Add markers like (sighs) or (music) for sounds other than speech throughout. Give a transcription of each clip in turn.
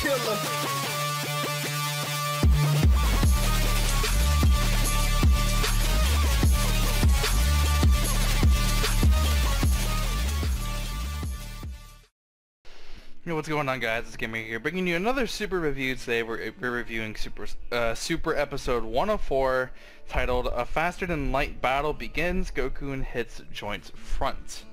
killer. Hey, what's going on guys? It's Gamer here, bringing you another super review today. We're, we're reviewing Super uh, Super Episode 104, titled A Faster Than Light Battle Begins, Goku and Hits Joint Front.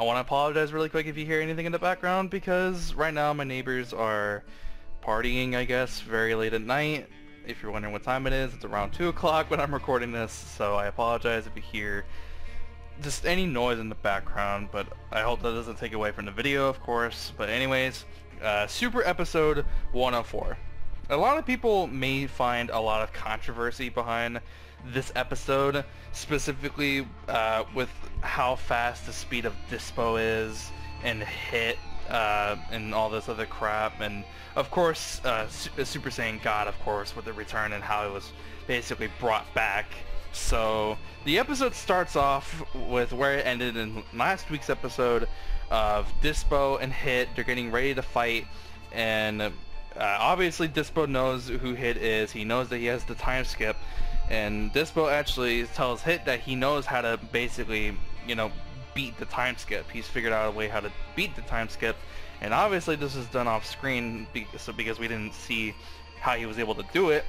I want to apologize really quick if you hear anything in the background, because right now my neighbors are partying, I guess, very late at night. If you're wondering what time it is, it's around 2 o'clock when I'm recording this, so I apologize if you hear just any noise in the background, but I hope that doesn't take away from the video, of course. But anyways, uh, Super Episode 104. A lot of people may find a lot of controversy behind this episode, specifically uh, with how fast the speed of Dyspo is, and hit, uh, and all this other crap, and of course, uh, Super Saiyan God, of course, with the return and how it was basically brought back. So the episode starts off with where it ended in last week's episode of Dyspo and Hit. They're getting ready to fight, and uh, obviously Dyspo knows who Hit is. He knows that he has the time skip, and Dyspo actually tells Hit that he knows how to basically, you know, beat the time skip. He's figured out a way how to beat the time skip, and obviously this is done off screen, so because we didn't see how he was able to do it.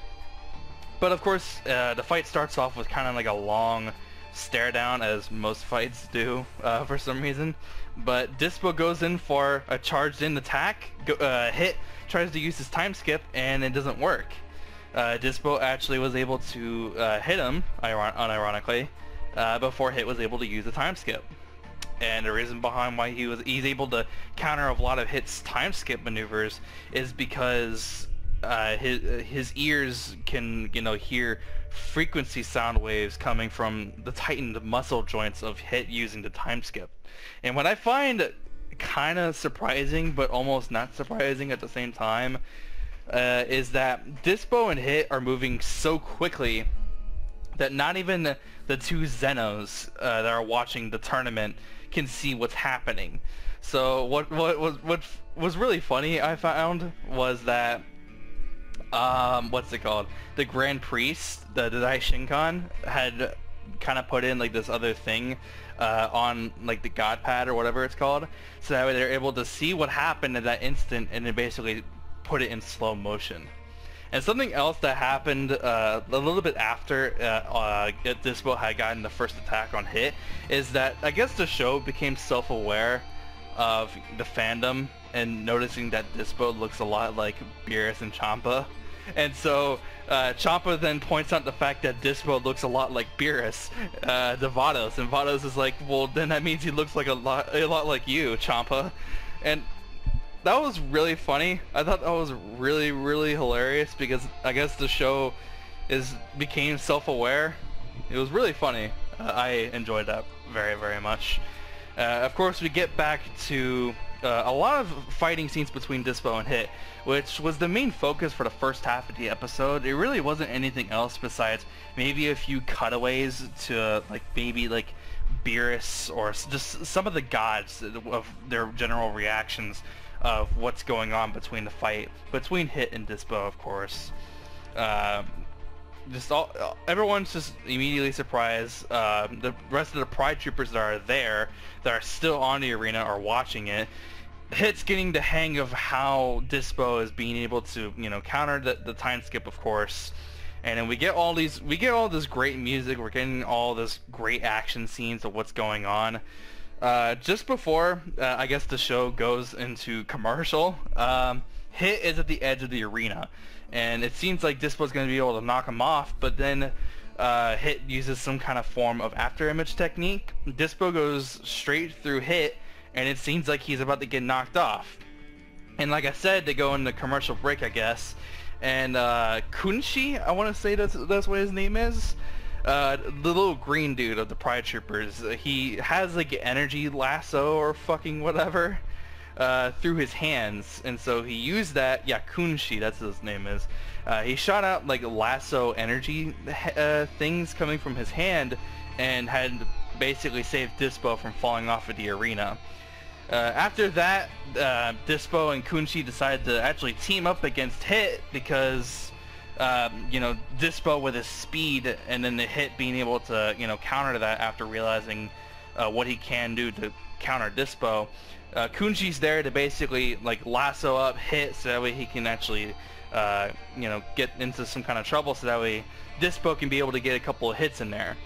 But of course, uh, the fight starts off with kind of like a long stare down, as most (laughs) fights do uh, for some reason. But Dyspo goes in for a charged in attack, go, uh, hit, tries to use his time skip, and it doesn't work. Uh, Dyspo actually was able to uh, hit him, iron unironically, uh, before Hit was able to use the time skip. And the reason behind why he was he's able to counter a lot of Hit's time skip maneuvers is because uh, his his ears can you know hear frequency sound waves coming from the tightened muscle joints of Hit using the time skip. And what I find kind of surprising, but almost not surprising at the same time, uh, is that Dyspo and Hit are moving so quickly that not even the two Zenos uh, that are watching the tournament can see what's happening. So what what was what was really funny I found was that um, what's it called? The Grand Priest, the Dai Shinkan, had kind of put in like this other thing uh, on like the God Pad or whatever it's called, so that way they're able to see what happened at that instant and then basically put it in slow motion. And something else that happened uh, a little bit after uh, uh, Dyspo had gotten the first attack on Hit is that I guess the show became self-aware of the fandom and noticing that Dyspo looks a lot like Beerus and Champa. And so uh, Champa then points out the fact that Dyspo looks a lot like Beerus uh, to Vados, and Vados is like, well, then that means he looks like a lot, a lot like you, Champa. And that was really funny. I thought that was really, really hilarious because I guess the show is became self-aware. It was really funny. Uh, I enjoyed that very, very much. Uh, of course, we get back to uh, a lot of fighting scenes between Dyspo and Hit, which was the main focus for the first half of the episode. It really wasn't anything else besides maybe a few cutaways to like maybe like Beerus or just some of the gods of their general reactions of what's going on between the fight between Hit and Dyspo, of course. Uh, just all everyone's just immediately surprised. Uh, the rest of the Pride Troopers that are there, that are still on the arena, are watching it. Hit's getting the hang of how Dyspo is being able to, you know, counter the, the time skip, of course. And then we get all these, we get all this great music. We're getting all this great action scenes of what's going on. Uh, just before, uh, I guess the show goes into commercial, um, Hit is at the edge of the arena, and it seems like Dyspo's going to be able to knock him off, but then uh, Hit uses some kind of form of after image technique. Dyspo goes straight through Hit, and it seems like he's about to get knocked off. And like I said, they go into commercial break, I guess, and uh, Kunshi, I want to say that's, that's what his name is, uh, the little green dude of the Pride Troopers, he has like energy lasso or fucking whatever uh, through his hands, and so he used that. Yeah, Kunshi, that's his name is. Uh, he shot out like lasso energy uh, things coming from his hand, and had basically saved Dyspo from falling off of the arena. Uh, after that, uh, Dyspo and Kunshi decided to actually team up against Hit because, um, you know, Dyspo with his speed and then the Hit being able to, you know, counter that after realizing uh, what he can do to counter Dyspo. Uh, Kunshi's there to basically like lasso up Hit so that way he can actually, uh, you know, get into some kind of trouble so that way Dyspo can be able to get a couple of hits in there.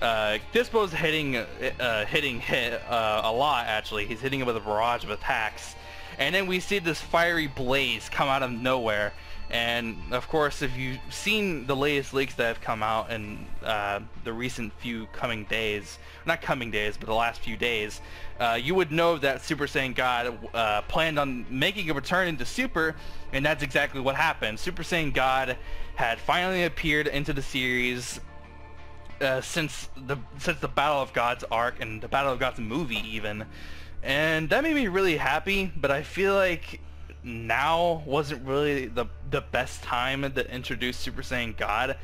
Uh, Dyspo's hitting uh, hitting hit uh, a lot actually. He's hitting it with a barrage of attacks. And then we see this fiery blaze come out of nowhere. And of course, if you've seen the latest leaks that have come out in uh, the recent few coming days, not coming days, but the last few days, uh, you would know that Super Saiyan God uh, planned on making a return into Super, and that's exactly what happened. Super Saiyan God had finally appeared into the series uh, since the since the Battle of Gods arc and the Battle of Gods movie even, and that made me really happy. But I feel like now wasn't really the the best time to introduce Super Saiyan God,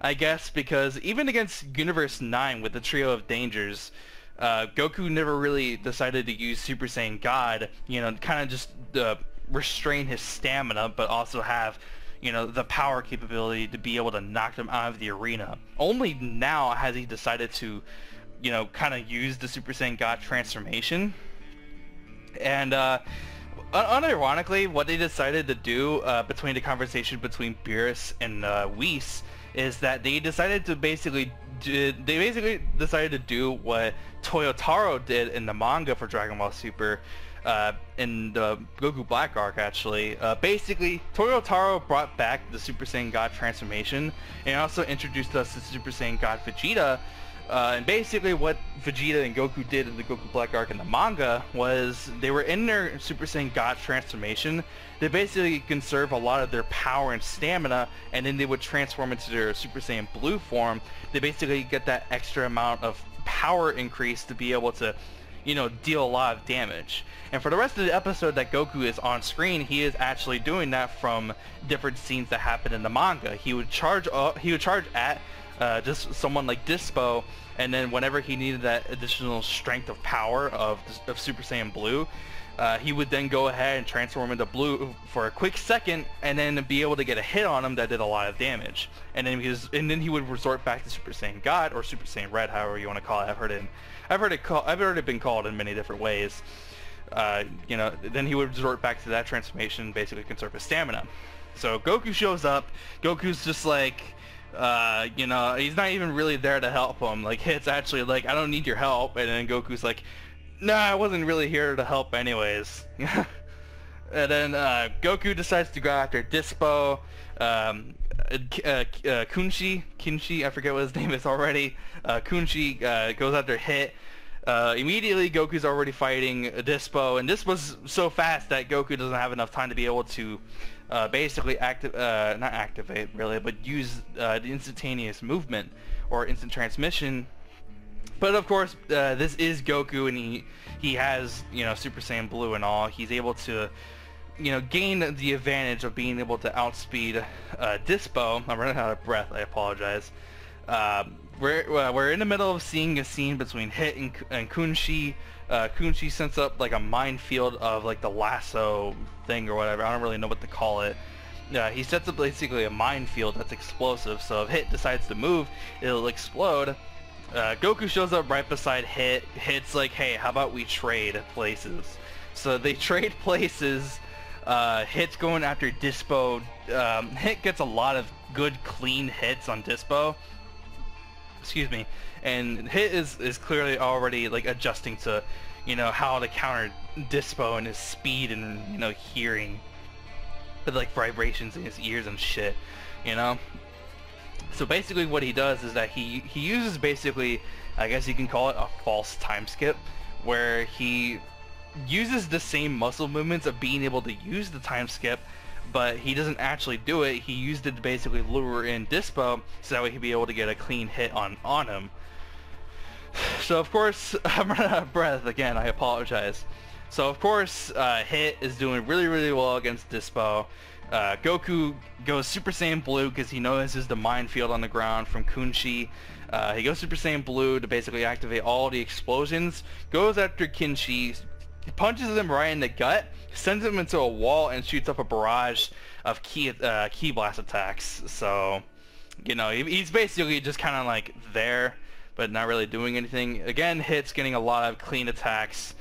I guess, because even against Universe 9 with the trio of dangers, uh, Goku never really decided to use Super Saiyan God, you know, kind of just uh, restrain his stamina, but also have you know, the power capability to be able to knock them out of the arena. Only now has he decided to, you know, kind of use the Super Saiyan God transformation. And, uh, unironically, what they decided to do uh, between the conversation between Beerus and uh, Whis is that they decided to basically do, they basically decided to do what Toyotaro did in the manga for Dragon Ball Super uh, in the Goku Black arc actually. Uh, basically, Toyotaro brought back the Super Saiyan God transformation and also introduced us to Super Saiyan God Vegeta. Uh, and basically what Vegeta and Goku did in the Goku Black arc in the manga was they were in their Super Saiyan God transformation. They basically conserve a lot of their power and stamina and then they would transform into their Super Saiyan Blue form. They basically get that extra amount of power increase to be able to you know, deal a lot of damage. And for the rest of the episode that Goku is on screen, he is actually doing that from different scenes that happen in the manga. He would charge up, he would charge at uh, just someone like Dyspo, and then whenever he needed that additional strength of power of, of Super Saiyan Blue, uh, he would then go ahead and transform into blue for a quick second and then be able to get a hit on him that did a lot of damage. And then he was, and then he would resort back to Super Saiyan God or Super Saiyan Red, however you want to call it. I've heard it, I've heard it call, I've heard it been called in many different ways. Uh, you know, then he would resort back to that transformation, basically conserve his stamina. So Goku shows up. Goku's just like, uh, you know, he's not even really there to help him. Like, Hit's actually like, I don't need your help. And then Goku's like, no, I wasn't really here to help anyways. (laughs) and then uh, Goku decides to go after Dyspo, um, uh, uh, Kunshi, Kinshi, I forget what his (laughs) name is already. Uh, Kunshi uh, goes after Hit. Immediately, Goku's already fighting Dyspo, and this was so fast that Goku doesn't have enough time to be able to uh, basically active, uh, not activate really, but use uh, the instantaneous movement or instant transmission but of course, uh, this is Goku, and he he has you know Super Saiyan Blue and all. He's able to you know gain the advantage of being able to outspeed uh, Dyspo. I'm running out of breath. I apologize. Um, we're uh, we're in the middle of seeing a scene between Hit and, and Kunshi. Uh, Kunshi sets up like a minefield of like the lasso thing or whatever. I don't really know what to call it. Uh, he sets up basically a minefield that's explosive. So if Hit decides to move, it'll explode uh, Goku shows up right beside Hit. Hit's like, hey, how about we trade places? So they (laughs) trade places. Uh, Hit's going after Dyspo. Um, Hit gets a lot of good, clean hits on Dyspo. Excuse me. And Hit is, is clearly already like adjusting to, you know, how to counter Dyspo and his speed and, you know, hearing. With like vibrations in his ears and shit, you know? So basically what he does is that he, he uses basically, I guess you can call it a false time skip, where he uses the same muscle movements of being able to use the time skip, but he doesn't actually do it. He used it to basically lure in Dyspo, so that way he'd be able to get a clean hit on, on him. (sighs) So of course, (laughs) I'm running out of breath again, I apologize. So of course, uh, Hit is doing really, really well against Dyspo. Uh, Goku goes Super Saiyan Blue because he notices the minefield on the ground from Kunshi. Uh, he goes Super Saiyan Blue to basically activate all the explosions. Goes after Kinshi. He punches him right in the gut, sends him into a wall, and shoots up a barrage of key uh, ki blast attacks. So, you know, he, he's basically just kind of like there, but not really doing anything. Again, hits getting a lot of clean attacks.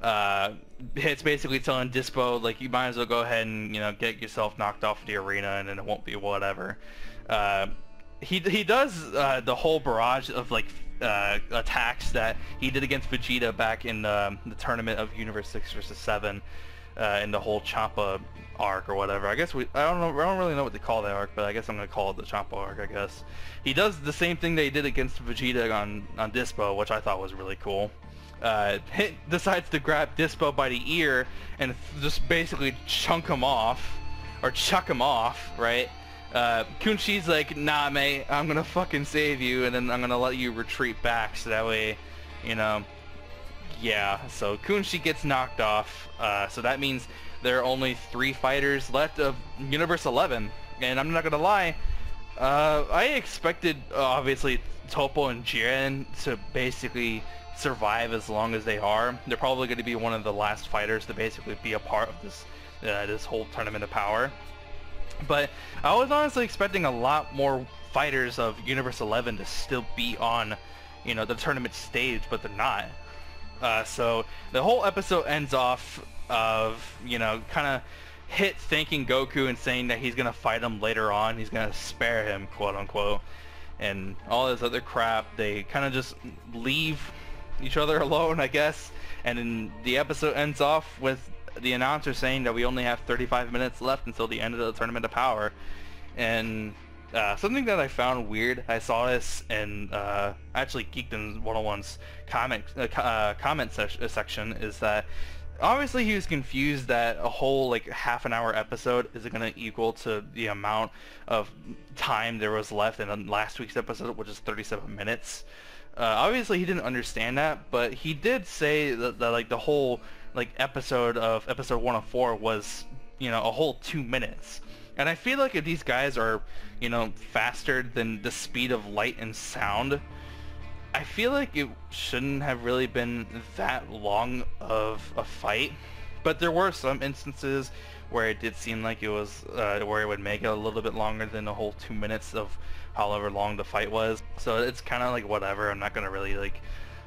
Uh, hits basically telling Dyspo like you might as well go ahead and you know get yourself knocked off the arena and then it won't be whatever. Uh, he he does uh, the whole barrage of like uh, attacks that he did against Vegeta back in um, the tournament of Universe Six versus Seven, uh, in the whole Champa arc or whatever. I guess we I don't know I don't really know what to call that arc, but I guess I'm gonna call it the Champa arc. I guess he does the same thing they did against Vegeta on on Dyspo, which I thought was really cool. Uh, decides to grab Dyspo by the ear and just basically chunk him off, or chuck him off, right? Uh, Kunshi's like, nah, mate, I'm gonna fucking save you, and then I'm gonna let you retreat back, so that way, you know, yeah. So Kunshi gets knocked off, uh, so that means there are only three fighters left of Universe 11, and I'm not gonna lie, uh, I expected, obviously, Topo and Jiren to basically survive as long as they are. They're probably going to be one of the last fighters to basically be a part of this uh, this whole tournament of power. But I was honestly expecting a lot more fighters of Universe 11 to still be on, you know, the tournament stage, but they're not. Uh, so the whole episode ends off of, you know, kind of Hit thanking Goku and saying that he's going to fight him later on. He's going to spare him, quote unquote. And all this other crap. They kind of just leave each other (laughs) alone, I guess. And then the episode ends off with the announcer saying that we only have 35 minutes left until the end of the Tournament of Power. And uh, something that I found weird, I saw this in uh, actually Geekdom101's comment, uh, uh, comment se section, is that obviously he was confused that a whole like half an hour episode is going to equal to the amount of time there was left in last week's episode, which is 37 minutes. Uh, obviously he didn't understand that, but he did say that, that like the whole like episode of episode 104 was you know a whole two minutes. And I feel like if these guys are, you know, faster than the speed of light and sound, I feel like it shouldn't have really been that long of a fight. But there were some instances where it did seem like it was, uh, where it would make it a little bit longer than the whole two minutes of however long the fight was. So it's kind of like whatever. I'm not going to really like,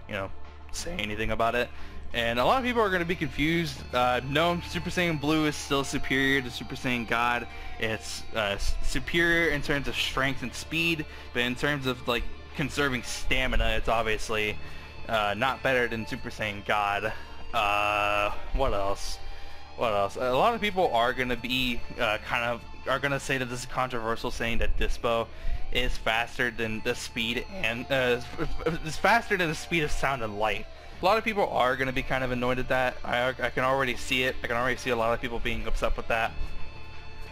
you know, say anything about it. And a lot of people are going to be confused. Uh, no, Super Saiyan Blue is still superior to Super Saiyan God. It's uh, superior in terms of strength and speed, but in terms of like conserving stamina, it's obviously uh, not better than Super Saiyan God. Uh, what else? What else? A lot of people are going to be uh, kind of are going to say that this is controversial, saying that Dyspo is faster than the speed and uh, is faster than the speed of sound and light. A lot of people are going to be kind of annoyed at that. I, I can already see it. I can already see a lot of people being upset with that.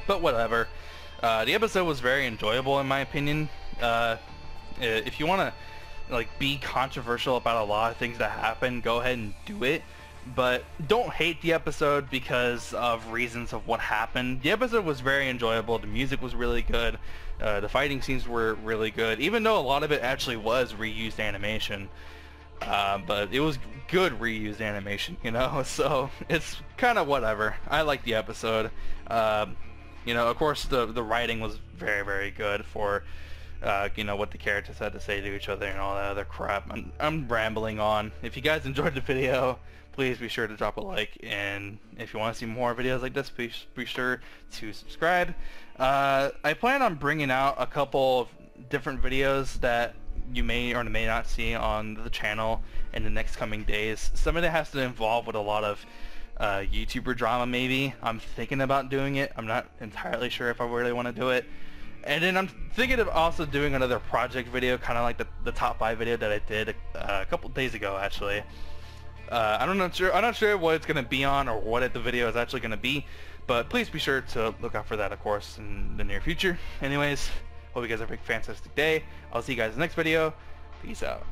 But whatever. Uh, the episode was very enjoyable in my opinion. Uh, if you want to like be controversial about a lot of things that happen, go ahead and do it. But don't hate the episode because of reasons of what happened. The episode was very enjoyable. The music was really good. Uh, the fighting scenes were really good, even though a lot of it actually was reused animation. Uh, but it was good reused animation, you know, (laughs) so it's kind of whatever. I like the episode. Uh, you know, of course, the the writing was very, very good for, uh, you know, what the characters had to say to each other and all that other crap. I'm, I'm rambling on. If you guys (laughs) enjoyed the video, please be sure to drop a like, and if you want to see more videos like this, please be sure to subscribe. Uh, I plan on bringing out a couple of different videos that you may or may not see on the channel in the next coming days. Some of it has to involve with a lot of uh, YouTuber drama maybe. I'm thinking about doing it. I'm not entirely sure if I really want to do it. And then I'm thinking of also doing another project video, kind of like the, the top 5 video that I did uh, a couple days ago actually. Uh, I'm not sure. I'm not sure what it's going to be on or what the video is actually going to be, but please be sure to look out for that, of course, in the near future. Anyways, Hope you guys have a fantastic day. I'll see you guys in the next video. Peace out.